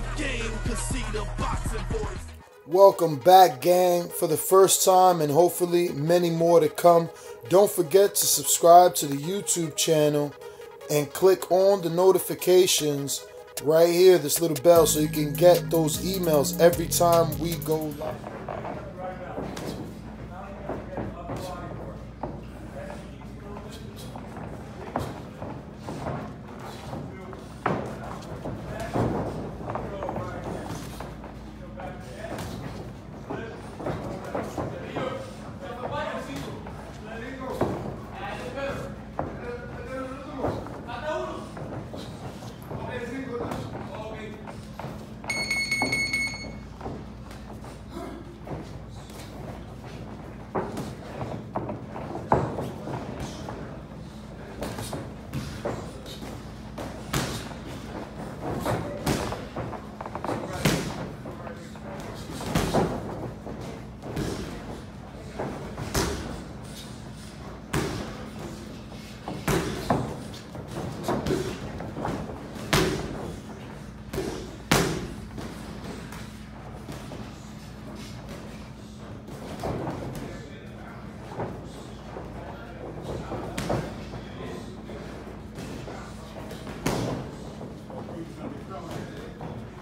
the game see the boxing voice. Welcome back, gang, for the first time and hopefully many more to come. Don't forget to subscribe to the YouTube channel and click on the notifications right here, this little bell, so you can get those emails every time we go live.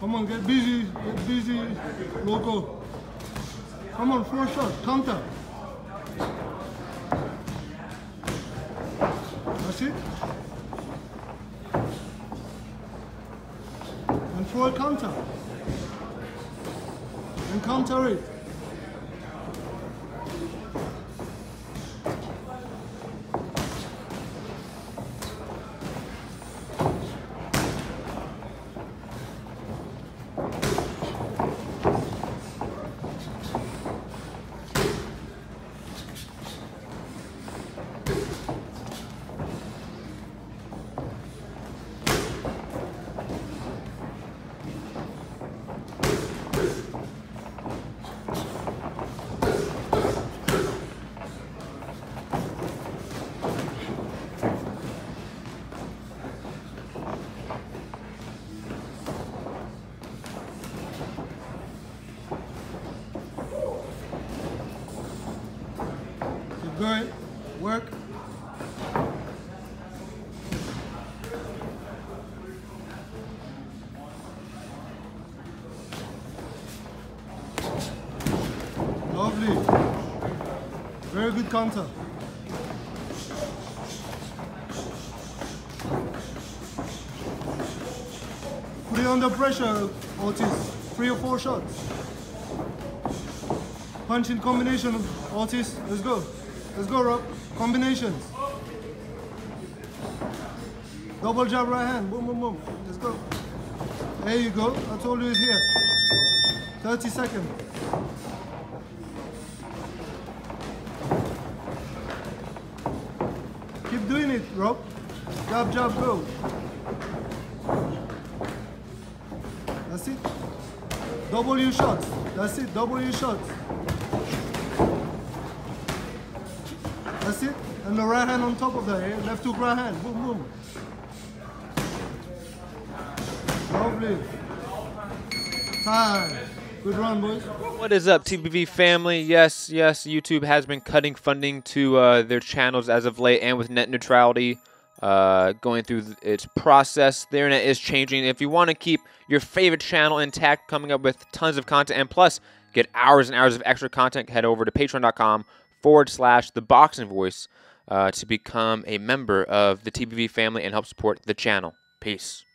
Come on, get busy, get busy, loco. Come on, four shots, counter. That's it. And four counter. And counter it. Going. Work. Lovely. Very good counter. Put it under pressure, Ortiz. Three or four shots. Punch in combination, Ortiz. Let's go. Let's go, Rob. Combinations. Double jab right hand. Boom, boom, boom. Let's go. There you go. I told you here. 30 seconds. Keep doing it, Rob. Jab, jab, go. That's it. Double U shots. That's it. Double U shots. That's it. And the right hand on top of that. Left hook, right hand. Boom, boom. Lovely. Time. Good run, boys. What is up, TBV family? Yes, yes, YouTube has been cutting funding to uh, their channels as of late, and with net neutrality uh, going through th- its process, the internet is changing. If you want to keep your favorite channel intact, coming up with tons of content, and plus get hours and hours of extra content, head over to patreon.com forward slash the boxing voice uh, to become a member of the TBV family and help support the channel. Peace.